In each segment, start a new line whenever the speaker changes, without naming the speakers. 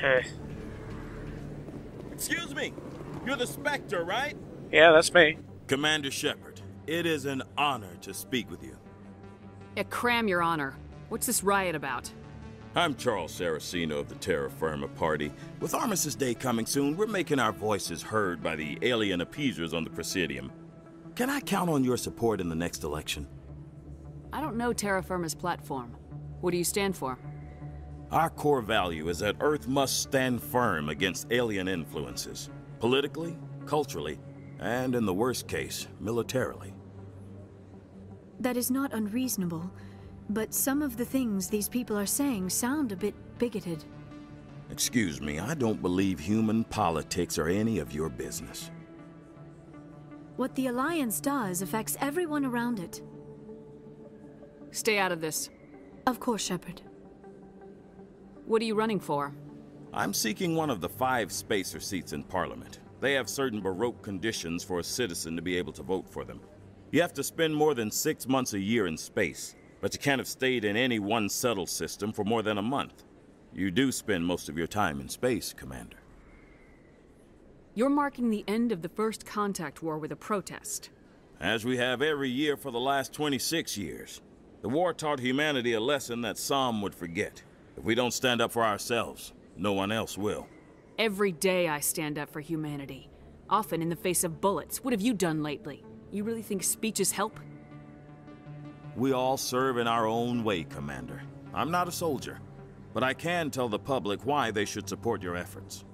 Heh.
Excuse me. You're the Spectre, right?
Yeah, that's me.
Commander Shepard, it is an honor to speak with you.
Yeah, cram your honor. What's this riot about?
I'm Charles Saracino of the Terra Firma Party. With Armistice Day coming soon, we're making our voices heard by the alien appeasers on the Presidium. Can I count on your support in the next election?
I don't know Terra Firma's platform. What do you stand for?
Our core value is that Earth must stand firm against alien influences. Politically, culturally, and in the worst case, militarily.
That is not unreasonable, but some of the things these people are saying sound a bit bigoted.
Excuse me, I don't believe human politics are any of your business.
What the Alliance does affects everyone around it.
Stay out of this.
Of course, Shepard.
What are you running for?
I'm seeking one of the five spacer seats in Parliament. They have certain baroque conditions for a citizen to be able to vote for them. You have to spend more than six months a year in space, but you can't have stayed in any one settled system for more than a month. You do spend most of your time in space, Commander.
You're marking the end of the first contact war with a protest.
As we have every year for the last 26 years. The war taught humanity a lesson that some would forget. If we don't stand up for ourselves, no one else will.
Every day I stand up for humanity. Often in the face of bullets. What have you done lately? You really think speeches help?
We all serve in our own way, Commander. I'm not a soldier, but I can tell the public why they should support your efforts.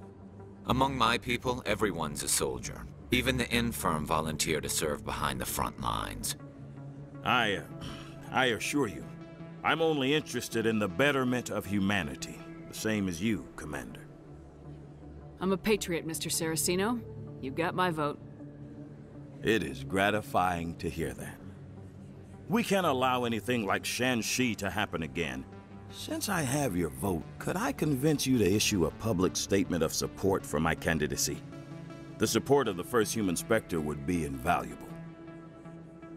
Among my people, everyone's a soldier. Even the infirm volunteer to serve behind the front lines.
I, uh, I assure you, I'm only interested in the betterment of humanity, the same as you, Commander.
I'm a patriot, Mr. Saracino. You got my vote.
It is gratifying to hear that. We can't allow anything like Shanxi to happen again. Since I have your vote, could I convince you to issue a public statement of support for my candidacy? The support of the first human Spectre would be invaluable.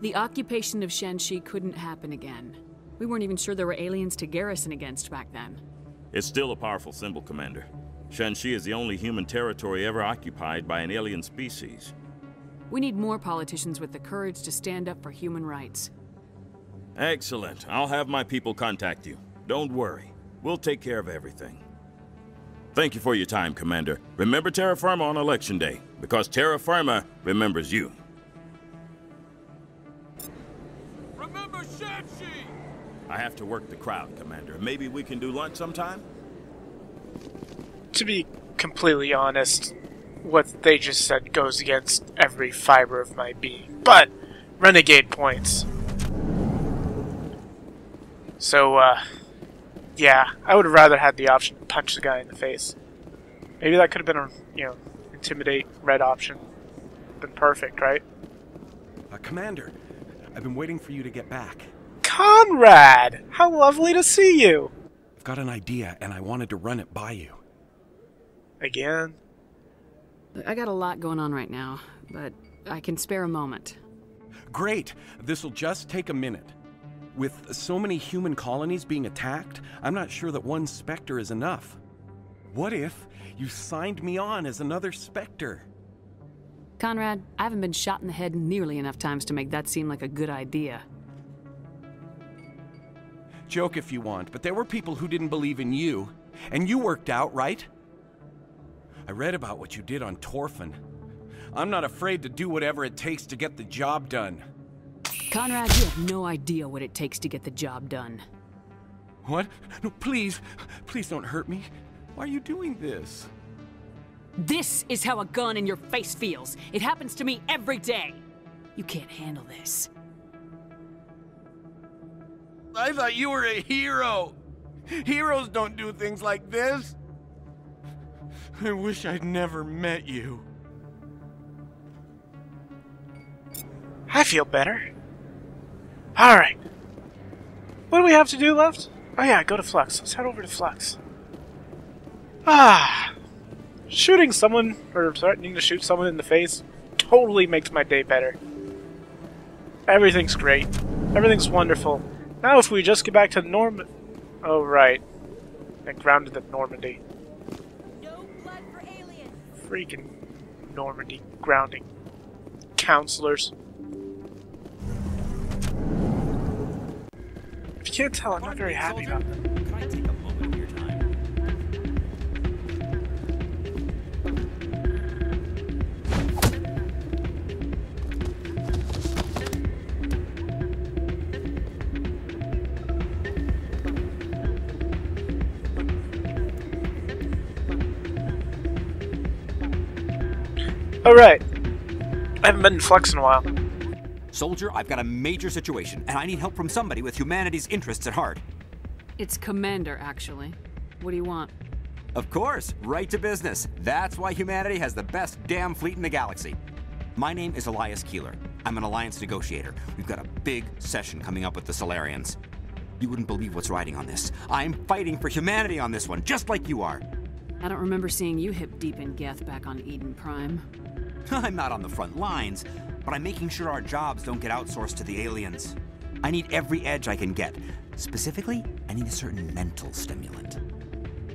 The occupation of Shanxi couldn't happen again. We weren't even sure there were aliens to garrison against back then.
It's still a powerful symbol, Commander. Shanxi is the only human territory ever occupied by an alien species.
We need more politicians with the courage to stand up for human rights.
Excellent. I'll have my people contact you. Don't worry. We'll take care of everything. Thank you for your time, Commander. Remember Terra Firma on Election Day, because Terra Firma remembers you.
Remember Shanxi!
I have to work the crowd, Commander. Maybe we can do lunch sometime?
To be completely honest, what they just said goes against every fiber of my being. But, renegade points. So, uh, yeah, I would have rather had the option to punch the guy in the face. Maybe that could have been a, you know, intimidate red option. Been perfect, right?
Uh, Commander, I've been waiting for you to get back.
Conrad! How lovely to see you!
I've got an idea, and I wanted to run it by you.
Again?
I got a lot going on right now, but I can spare a moment.
Great! This'll just take a minute. With so many human colonies being attacked, I'm not sure that one Spectre is enough. What if you signed me on as another Spectre?
Conrad, I haven't been shot in the head nearly enough times to make that seem like a good idea.
Joke if you want, but there were people who didn't believe in you. And you worked out, right? I read about what you did on Torfan. I'm not afraid to do whatever it takes to get the job done.
Conrad, you have no idea what it takes to get the job done.
What? No, please, please don't hurt me. Why are you doing this?
This is how a gun in your face feels. It happens to me every day. You can't handle this.
I thought you were a hero. Heroes don't do things like this. I wish I'd never met you.
I feel better. Alright. What do we have to do left? Oh yeah, go to Flux. Let's head over to Flux. Ah. Shooting someone, or threatening to shoot someone in the face, totally makes my day better. Everything's great. Everything's wonderful. Now if we just get back to Norm... Oh, right. and grounded at Normandy. No Freaking Normandy grounding. Councilors. If you can't tell, I'm not very happy about
that.
Alright. I haven't been in Flux in a while.
Soldier, I've got a major situation, and I need help from somebody with humanity's interests at heart.
It's Commander, actually. What do you want?
Of course, right to business. That's why humanity has the best damn fleet in the galaxy. My name is Elias Kelham. I'm an alliance negotiator. We've got a big session coming up with the Salarians. You wouldn't believe what's riding on this. I'm fighting for humanity on this one, just like you are.
I don't remember seeing you hip deep in Geth back on Eden Prime.
I'm not on the front lines, but I'm making sure our jobs don't get outsourced to the aliens. I need every edge I can get. Specifically, I need a certain mental stimulant.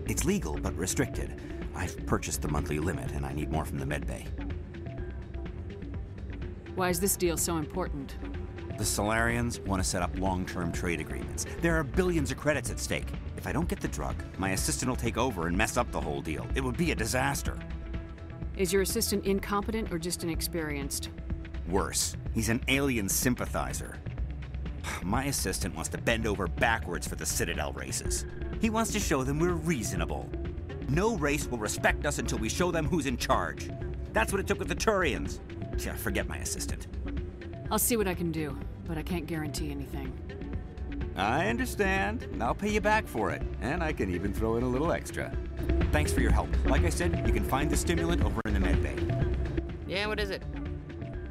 It's legal, but restricted. I've purchased the monthly limit, and I need more from the medbay.
Why is this deal so important?
The Salarians want to set up long-term trade agreements. There are billions of credits at stake. If I don't get the drug, my assistant will take over and mess up the whole deal. It would be a disaster.
Is your assistant incompetent or just inexperienced?
Worse, he's an alien sympathizer. My assistant wants to bend over backwards for the Citadel races. He wants to show them we're reasonable. No race will respect us until we show them who's in charge. That's what it took with the Turians. Yeah, forget my assistant.
I'll see what I can do, but I can't guarantee anything.
I understand. and I'll pay you back for it. And I can even throw in a little extra. Thanks for your help. Like I said, you can find the stimulant over in the med bay.
Yeah, what is it?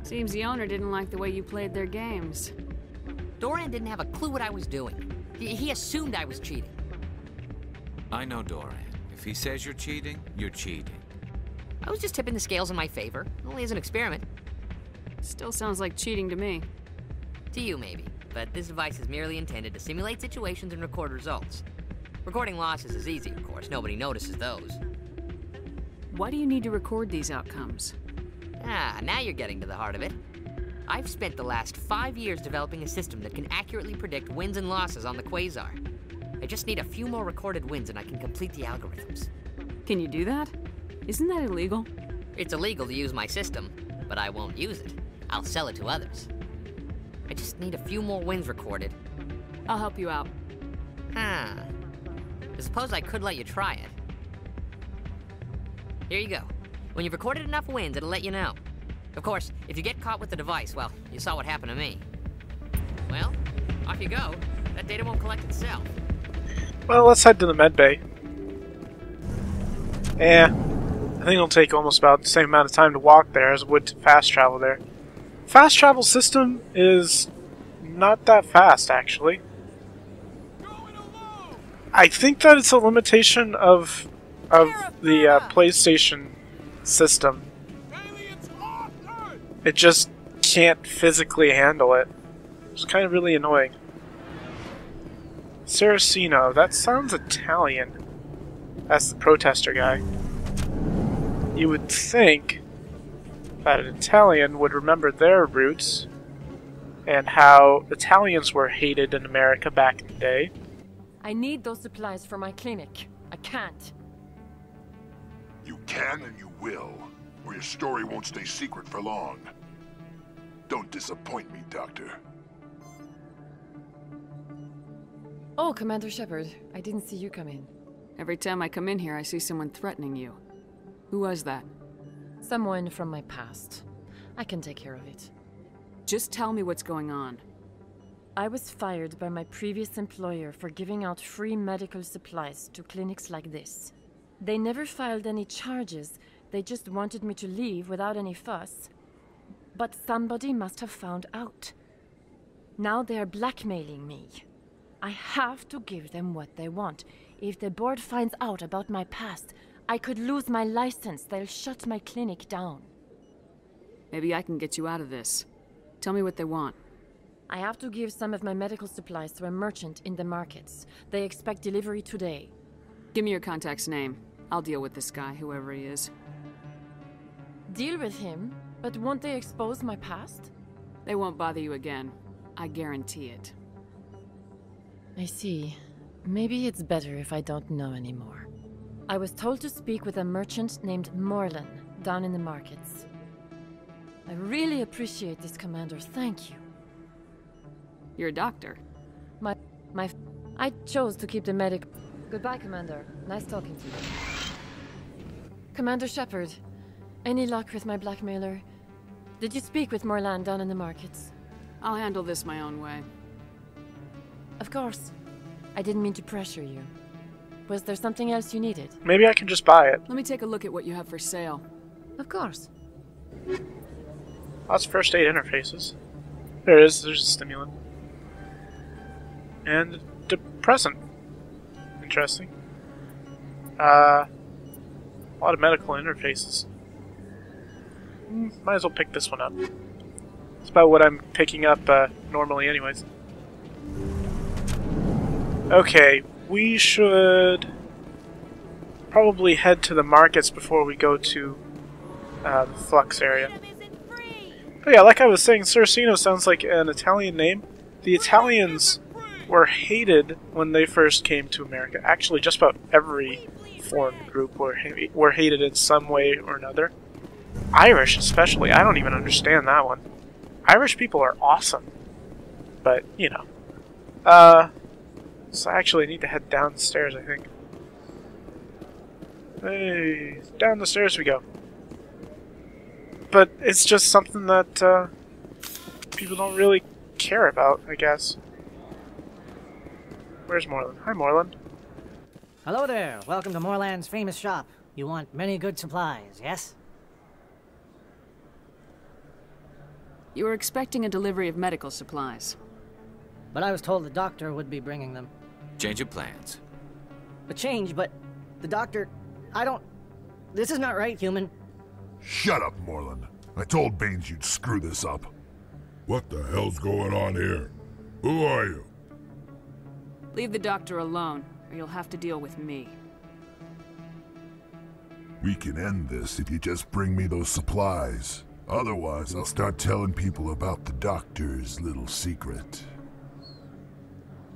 Seems the owner didn't like the way you played their games.
Doran didn't have a clue what I was doing. He, he assumed I was cheating.
I know Doran. If he says you're cheating, you're cheating.
I was just tipping the scales in my favor, only as an experiment.
Still sounds like cheating to me.
To you, maybe. But this device is merely intended to simulate situations and record results. Recording losses is easy, of course. Nobody notices those.
Why do you need to record these outcomes?
Ah, now you're getting to the heart of it. I've spent the last five years developing a system that can accurately predict wins and losses on the Quasar. I just need a few more recorded wins and I can complete the algorithms.
Can you do that? Isn't that illegal?
It's illegal to use my system, but I won't use it. I'll sell it to others. I just need a few more wins recorded.
I'll help you out.
Huh. I suppose I could let you try it. Here you go. When you've recorded enough wins, it'll let you know. Of course, if you get caught with the device, well, you saw what happened to me. Well, off you go. That data won't collect itself.
Well, let's head to the med bay. Yeah, I think it'll take almost about the same amount of time to walk there as it would to fast travel there. Fast travel system is not that fast, actually. I think that it's a limitation of of the uh, PlayStation system. It just can't physically handle it. It's kind of really annoying. Saracino, that sounds Italian. That's the protester guy. You would think that an Italian would remember their roots and how Italians were hated in America back in the day.
I need those supplies for my clinic. I can't.
You can and you will, or your story won't stay secret for long. Don't disappoint me, Doctor.
Oh, Commander Shepard. I didn't see you come in.
Every time I come in here, I see someone threatening you. Who was that?
Someone from my past. I can take care of it.
Just tell me what's going on.
I was fired by my previous employer for giving out free medical supplies to clinics like this. They never filed any charges, they just wanted me to leave without any fuss. But somebody must have found out. Now they are blackmailing me. I have to give them what they want. If the board finds out about my past, I could lose my license. They'll shut my clinic down.
Maybe I can get you out of this. Tell me what they want.
I have to give some of my medical supplies to a merchant in the markets. They expect delivery today.
Give me your contact's name. I'll deal with this guy, whoever he is.
Deal with him, but won't they expose my past?
They won't bother you again. I guarantee it.
I see. Maybe it's better if I don't know anymore. I was told to speak with a merchant named Morlan down in the markets. I really appreciate this, Commander. Thank you.
You're a doctor.
My... my... I chose to keep the medic... Goodbye, Commander. Nice talking to you. Commander Shepard, any luck with my blackmailer? Did you speak with Morlan down in the markets?
I'll handle this my own way.
Of course. I didn't mean to pressure you. Was there something else you needed?
Maybe I can just buy it.
Let me take a look at what you have for sale.
Of course.
Lots of first aid interfaces. There it is, there's a stimulant. And depressant. Interesting. Uh, a lot of medical interfaces. Might as well pick this one up. It's about what I'm picking up uh, normally anyways. Okay, we should probably head to the markets before we go to uh, the Flux area. But yeah, like I was saying, Saracino sounds like an Italian name. The Italians were hated when they first came to America. Actually, just about every foreign group were, ha were hated in some way or another. Irish especially, I don't even understand that one. Irish people are awesome. But, you know. Uh, so I actually need to head downstairs, I think. Hey, down the stairs we go. But it's just something that uh, people don't really care about, I guess. Where's Morlan? Hi, Morlan.
Hello there. Welcome to Morlan's famous shop. You want many good supplies, yes?
You were expecting a delivery of medical supplies.
But I was told the doctor would be bringing them.
Change of plans.
A change, but the doctor... I don't... This is not right, human.
Shut up, Morlan. I told Baines you'd screw this up.
What the hell's going on here? Who are you?
Leave the doctor alone, or you'll have to deal with me.
We can end this if you just bring me those supplies. Otherwise, I'll start telling people about the doctor's little secret.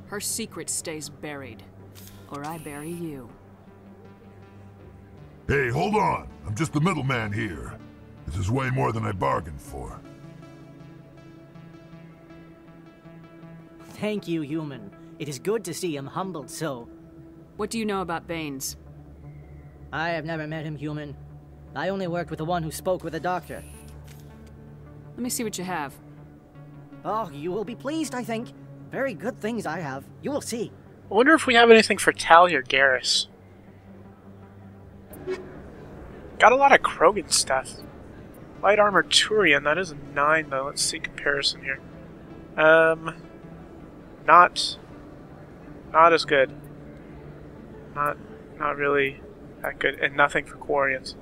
Her secret stays buried, or I bury you.
Hey, hold on! I'm just the middleman here. This is way more than I bargained for.
Thank you, human. It is good to see him humbled so.
What do you know about Baines?
I have never met him, human. I only worked with the one who spoke with the doctor.
Let me see what you have.
Oh, you will be pleased, I think. Very good things I have. You will see.
I wonder if we have anything for Tali or Garrus. Got a lot of Krogan stuff. Light armor Turian, that is a 9 though. Let's see comparison here. Um, not, not as good. Not, not really that good, and nothing for Quarians.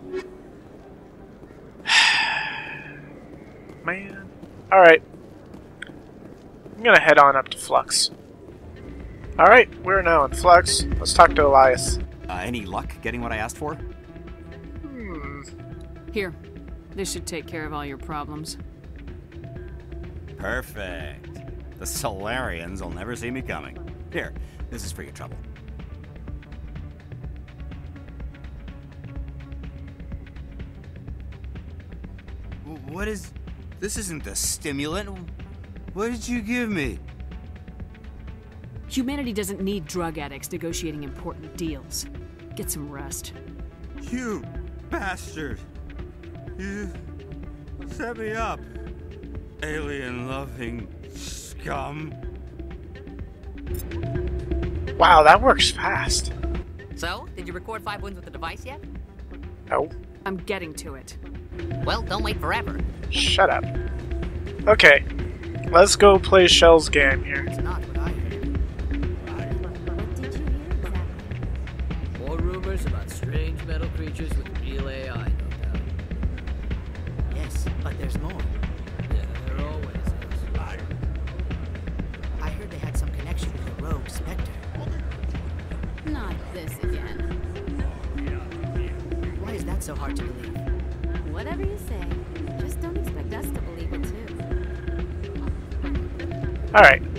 Man. Alright. I'm gonna head on up to Flux. Alright, we're now in Flux. Let's talk to Elias.
Uh, any luck getting what I asked for?
Hmm.
Here. This should take care of all your problems.
Perfect. The Salarians will never see me coming. Here, this is for your trouble. What is... This isn't the stimulant. What did you give me?
Humanity doesn't need drug addicts negotiating important deals. Get some rest.
You bastard! You set me up, alien-loving scum.
Wow, that works fast.
So, did you record five wounds with the device yet?
No.
I'm getting to it.
Well, don't wait forever.
Shut up. Okay, let's go play Shell's game here.
It's not what I heard.
More rumors about strange metal creatures with real AI, no doubt.
Yes, but there's more. Hard to believe?
Whatever you say. Just don't expect us to believe it, too.
Alright.
Why